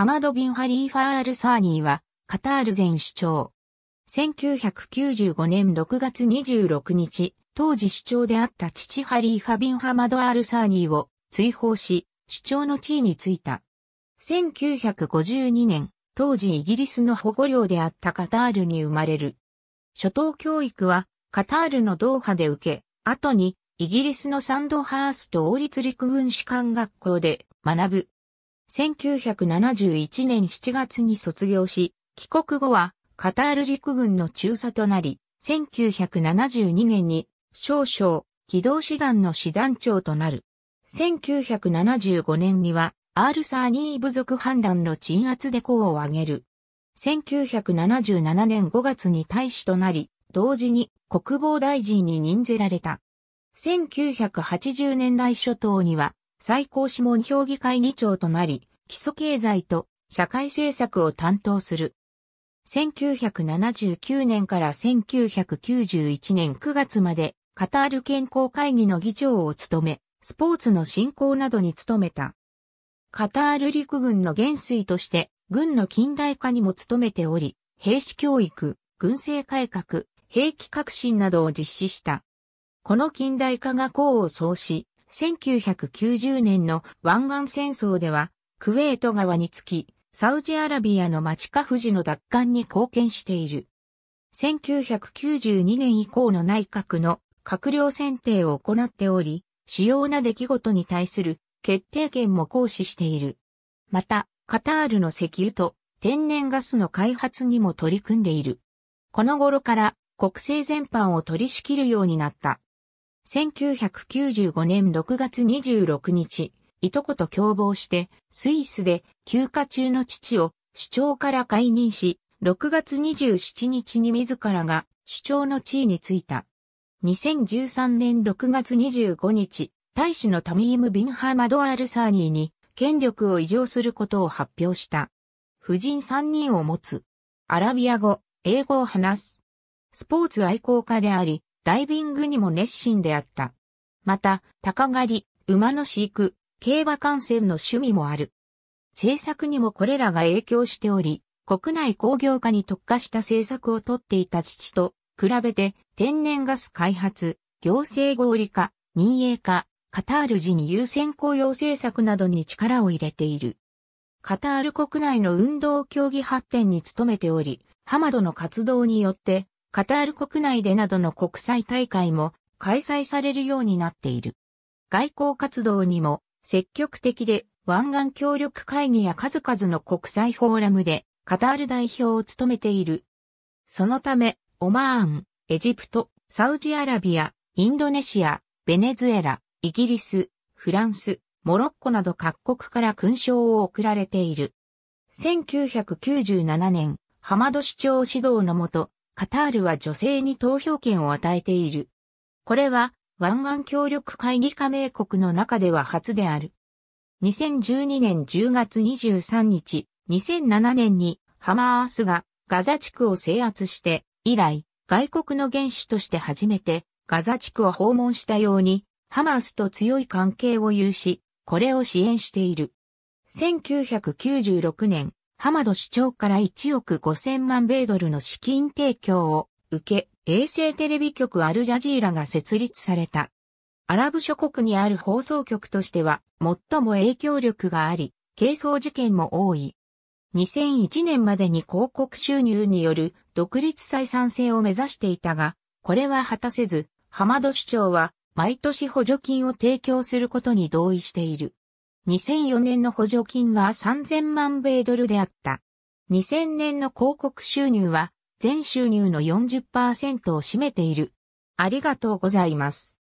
ハマド・ビン・ハリーファー・ル・サーニーは、カタール前首長。1995年6月26日、当時首長であった父ハリーファ・ビン・ハマド・アル・サーニーを追放し、首長の地位に就いた。1952年、当時イギリスの保護領であったカタールに生まれる。初等教育はカタールのドーハで受け、後にイギリスのサンドハースト王立陸軍士官学校で学ぶ。1971年7月に卒業し、帰国後はカタール陸軍の中佐となり、1972年に少々機動師団の師団長となる。1975年にはアールサーニー部族反乱の鎮圧で功を挙げる。1977年5月に大使となり、同時に国防大臣に任ぜられた。1980年代初頭には最高諮問評議会議長となり、基礎経済と社会政策を担当する。1979年から1991年9月までカタール健康会議の議長を務め、スポーツの振興などに努めた。カタール陸軍の元帥として軍の近代化にも努めており、兵士教育、軍政改革、兵器革新などを実施した。この近代化が功を奏し、1990年の湾岸戦争では、クウェート川につき、サウジアラビアの町カフジの奪還に貢献している。1992年以降の内閣の閣僚選定を行っており、主要な出来事に対する決定権も行使している。また、カタールの石油と天然ガスの開発にも取り組んでいる。この頃から国政全般を取り仕切るようになった。1995年6月26日、いとこと共謀して、スイスで休暇中の父を首長から解任し、6月27日に自らが首長の地位に就いた。2013年6月25日、大使のタミーム・ビンハーマド・アルサーニーに権力を移譲することを発表した。夫人3人を持つ。アラビア語、英語を話す。スポーツ愛好家であり、ダイビングにも熱心であった。また、鷹狩り、馬の飼育、競馬観戦の趣味もある。政策にもこれらが影響しており、国内工業化に特化した政策をとっていた父と比べて天然ガス開発、行政合理化、民営化、カタール人優先雇用政策などに力を入れている。カタール国内の運動競技発展に努めており、ハマドの活動によってカタール国内でなどの国際大会も開催されるようになっている。外交活動にも積極的で湾岸協力会議や数々の国際フォーラムでカタール代表を務めている。そのため、オマーン、エジプト、サウジアラビア、インドネシア、ベネズエラ、イギリス、フランス、モロッコなど各国から勲章を贈られている。1997年、ハマド首長指導のもと、カタールは女性に投票権を与えている。これは湾岸協力会議加盟国の中では初である。2012年10月23日、2007年にハマースがガザ地区を制圧して以来外国の元首として初めてガザ地区を訪問したようにハマースと強い関係を有し、これを支援している。1996年、ハマド首長から1億5000万米ドルの資金提供を受け、衛星テレビ局アルジャジーラが設立された。アラブ諸国にある放送局としては最も影響力があり、係争事件も多い。2001年までに広告収入による独立採算性を目指していたが、これは果たせず、ハマド首長は毎年補助金を提供することに同意している。2004年の補助金は3000万米ドルであった。2000年の広告収入は全収入の40%を占めている。ありがとうございます。